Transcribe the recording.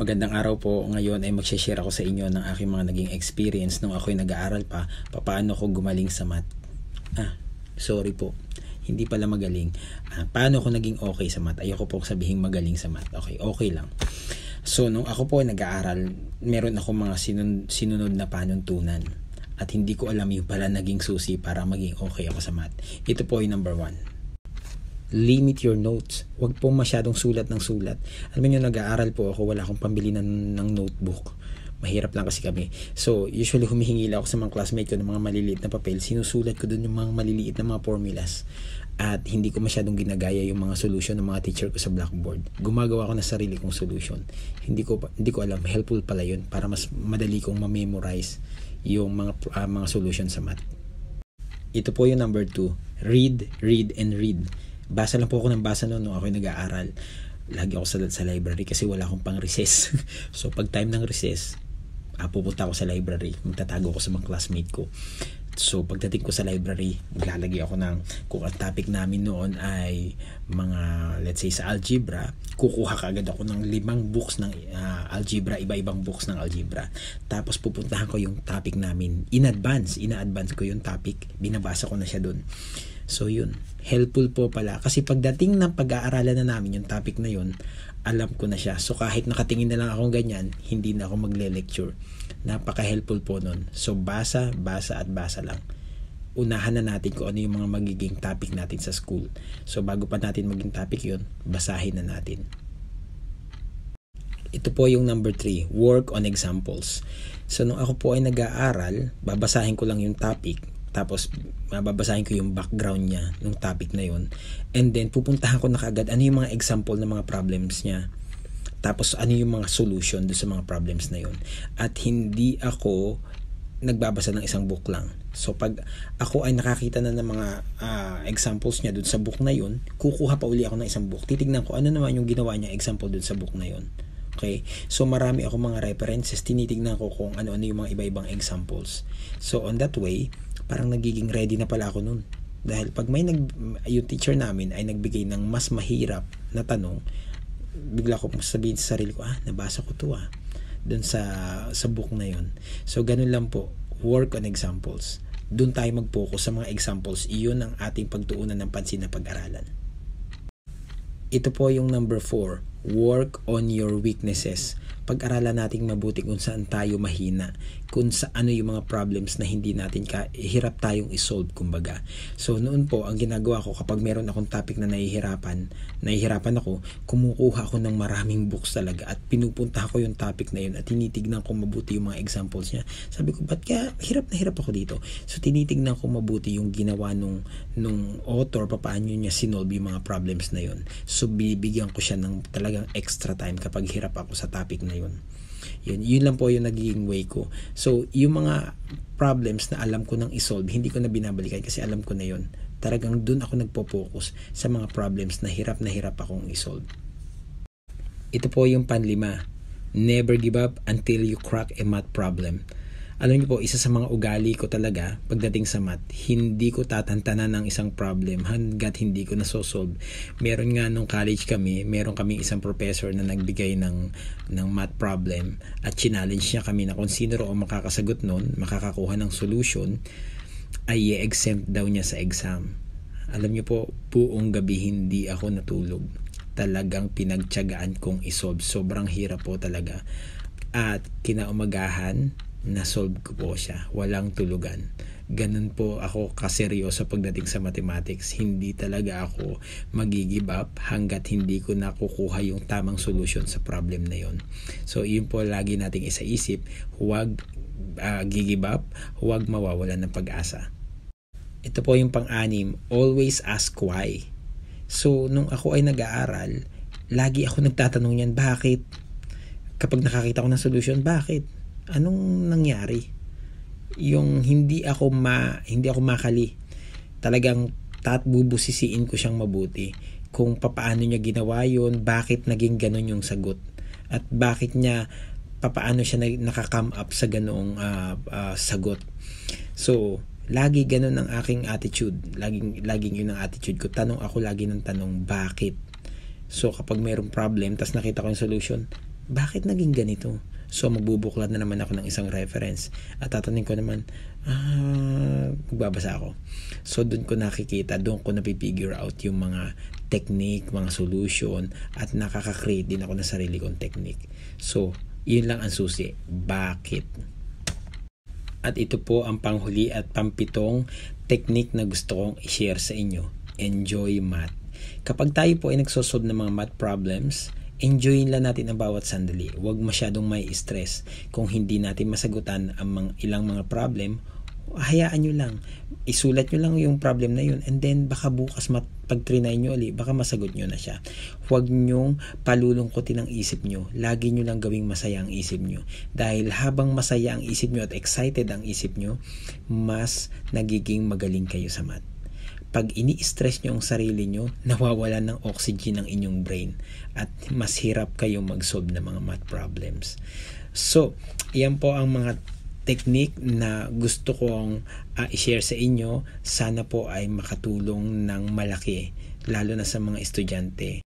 Magandang araw po. Ngayon ay mag-share ako sa inyo ng aking mga naging experience nung ako'y nag-aaral pa, paano ako gumaling sa math. Ah, sorry po. Hindi pala magaling. Ah, paano ako naging okay sa math? Ayoko po sabihin magaling sa math. Okay, okay lang. So, nung ako po ay nag-aaral, meron ako mga sinun- sinunod na panuntunan. At hindi ko alam yung pala naging susi para maging okay ako sa math. Ito po ay number one limit your notes. Huwag po masyadong sulat ng sulat. Alam niyo, nag-aaral po ako, wala akong pambili ng, ng notebook. Mahirap lang kasi kami. So, usually humihingi lang ako sa mga classmate ko ng mga maliliit na papel. Sinusulat ko dun yung mga maliliit na mga formulas. At hindi ko masyadong ginagaya yung mga solution ng mga teacher ko sa blackboard. Gumagawa ko na sarili kong solution. Hindi ko hindi ko alam helpful pala yun para mas madali kong ma-memorize yung mga uh, mga solution sa math. Ito po yung number 2. Read, read, and read basa lang po ako ng basa noon nung ako nag-aaral. Lagi ako sa, sa library kasi wala akong pang recess. so pag time ng recess, ah, pupunta ako sa library. Magtatago ako sa mga classmate ko. So pagdating ko sa library, maglalagay ako ng kung ang topic namin noon ay mga let's say sa algebra, kukuha kaagad ako ng limang books ng uh, algebra, iba-ibang books ng algebra. Tapos pupuntahan ko yung topic namin in advance, ina-advance ko yung topic, binabasa ko na siya doon. So yun, helpful po pala. Kasi pagdating ng pag-aaralan na namin yung topic na yun, alam ko na siya. So kahit nakatingin na lang akong ganyan, hindi na ako magle-lecture. Napaka-helpful po nun. So basa, basa at basa lang. Unahan na natin kung ano yung mga magiging topic natin sa school. So bago pa natin maging topic yun, basahin na natin. Ito po yung number 3, work on examples. So nung ako po ay nag-aaral, babasahin ko lang yung topic tapos mababasahin ko yung background niya ng topic na yon and then pupuntahan ko na kagad ano yung mga example ng mga problems niya? Tapos ano yung mga solution do sa mga problems na yon at hindi ako nagbabasa ng isang book lang. So pag ako ay nakakita na ng mga uh, examples niya dun sa book na yon kukuha pa uli ako ng isang book. Titignan ko ano naman yung ginawa niya example dun sa book na yon Okay? So marami ako mga references, tinitignan ko kung ano-ano yung mga iba-ibang examples. So on that way, parang nagiging ready na pala ako nun. Dahil pag may nag, yung teacher namin ay nagbigay ng mas mahirap na tanong, bigla ko sabihin sa sarili ko, ah, nabasa ko to ah. Doon sa, sa book na yon So, ganun lang po. Work on examples. Doon tayo mag-focus sa mga examples. Iyon ang ating pagtuunan ng pansin na pag-aralan. Ito po yung number 4. Work on your weaknesses pag-aralan nating mabuti kung saan tayo mahina, kung sa ano yung mga problems na hindi natin ka, hirap tayong isolve kumbaga. So noon po, ang ginagawa ko kapag meron akong topic na nahihirapan, nahihirapan ako, kumukuha ako ng maraming books talaga at pinupunta ko yung topic na yun at tinitignan ko mabuti yung mga examples niya. Sabi ko, ba't kaya hirap na hirap ako dito? So tinitignan ko mabuti yung ginawa nung, nung author, paano niya sinolve yung mga problems na yun. So bibigyan ko siya ng talagang extra time kapag hirap ako sa topic na yun. Yun, yun lang po yung nagiging way ko. So, yung mga problems na alam ko nang isolve, hindi ko na binabalikan kasi alam ko na yun. Talagang dun ako nagpo-focus sa mga problems na hirap na hirap akong isolve. Ito po yung panlima. Never give up until you crack a math problem alam niyo po, isa sa mga ugali ko talaga pagdating sa math, hindi ko tatantanan ng isang problem hanggat hindi ko nasosolve. Meron nga nung college kami, meron kami isang professor na nagbigay ng, ng math problem at challenge niya kami na kung sino ro makakasagot nun, makakakuha ng solution, ay i-exempt daw niya sa exam. Alam niyo po, buong gabi hindi ako natulog. Talagang pinagtyagaan kong isolve. Sobrang hirap po talaga. At kinaumagahan, na-solve ko po siya. Walang tulugan. Ganun po ako kaseryoso pagdating sa mathematics. Hindi talaga ako magigive up hanggat hindi ko nakukuha yung tamang solution sa problem na yon. So, yun po lagi nating isaisip. Huwag uh, gigive up, huwag mawawalan ng pag-asa. Ito po yung pang-anim, always ask why. So, nung ako ay nag-aaral, lagi ako nagtatanong yan, bakit? Kapag nakakita ko ng solution, bakit? Anong nangyari? Yung hindi ako ma hindi ako makali. Talagang tat bubusisiin ko siyang mabuti kung papaano niya ginawa yun, bakit naging ganun yung sagot at bakit niya papaano siya nakakam up sa ganoong uh, uh, sagot. So, lagi ganun ang aking attitude. Laging, laging yun ang attitude ko. Tanong ako lagi ng tanong, bakit? So, kapag mayroong problem, tas nakita ko yung solution, bakit naging ganito? So, magbubuklat na naman ako ng isang reference. At tatanin ko naman, ah, magbabasa ako. So, doon ko nakikita, doon ko napipigure out yung mga technique, mga solution, at nakaka-create din ako ng sarili kong technique. So, yun lang ang susi. Bakit? At ito po ang panghuli at pampitong technique na gusto kong i-share sa inyo. Enjoy math. Kapag tayo po ay nagsosolve ng mga math problems, enjoyin lang natin ang bawat sandali. Huwag masyadong may stress. Kung hindi natin masagutan ang mga, ilang mga problem, hayaan nyo lang. Isulat nyo lang yung problem na yun and then baka bukas mat pag trinay nyo ulit, baka masagot nyo na siya. Huwag nyong palulungkotin ang isip nyo. Lagi nyo lang gawing masaya ang isip nyo. Dahil habang masaya ang isip nyo at excited ang isip nyo, mas nagiging magaling kayo sa math pag ini-stress nyo ang sarili nyo, nawawala ng oxygen ng inyong brain at mas hirap kayong mag-solve ng mga math problems. So, yan po ang mga technique na gusto kong uh, i-share sa inyo. Sana po ay makatulong ng malaki, lalo na sa mga estudyante.